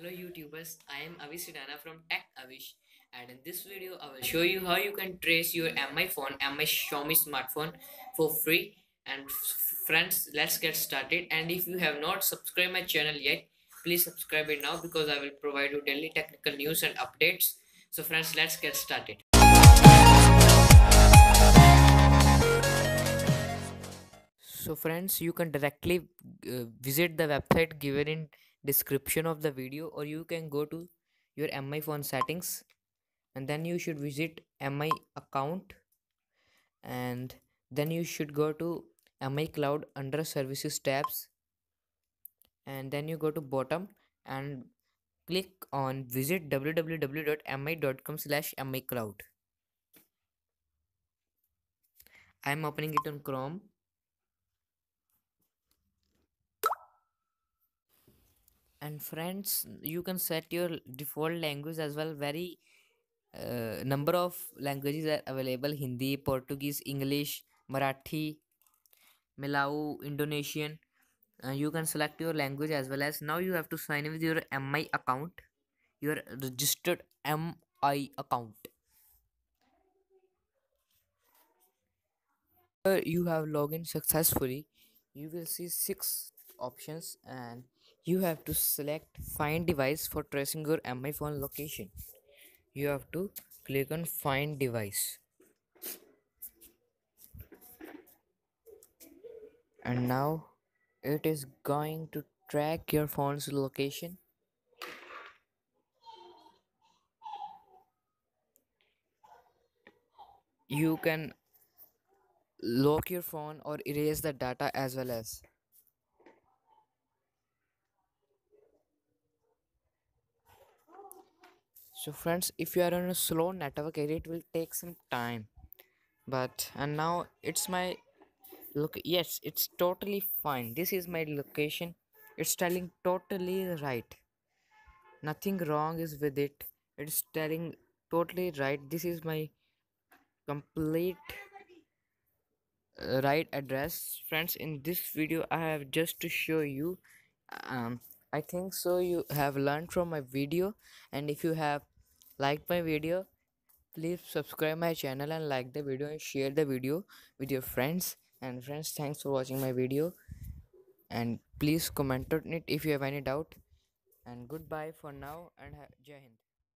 Hello YouTubers, I am Aavish Sidana from Tech Aavish. And in this video I will show you how you can trace your MI phone, MI Xiaomi smartphone for free. And friends let's get started. And if you have not subscribed my channel yet please subscribe it now because I will provide you daily technical news and updates. So friends let's get started. So friends you can directly uh, visit the website given in description of the video or you can go to your mi phone settings and then you should visit mi account and then you should go to mi cloud under services tabs and then you go to bottom and click on visit www.mi.com slash mi cloud. I'm opening it on chrome and friends you can set your default language as well. Very uh, number of languages are available. Hindi portuguese english marathi Melayu, indonesian. Uh, you can select your language as well as now you have to sign in with your mi account your registered mi account. You have logged in successfully you will see six options and you have to select find device for tracing your mi phone location. You have to click on find device. And now it is going to track your phone's location. You can lock your phone or erase the data as well as so friends if you are on a slow network area it will take some time. But and now it's my look yes it's totally fine. This is my location. It's telling totally right. Nothing wrong is with it. It's telling totally right. This is my complete uh, right address. Friends in this video i have just to show you um i think so you have learned from my video. And if you have liked my video please subscribe my channel and like the video and share the video with your friends and friends thanks for watching my video. And please comment on it if you have any doubt. And goodbye for now and jai hind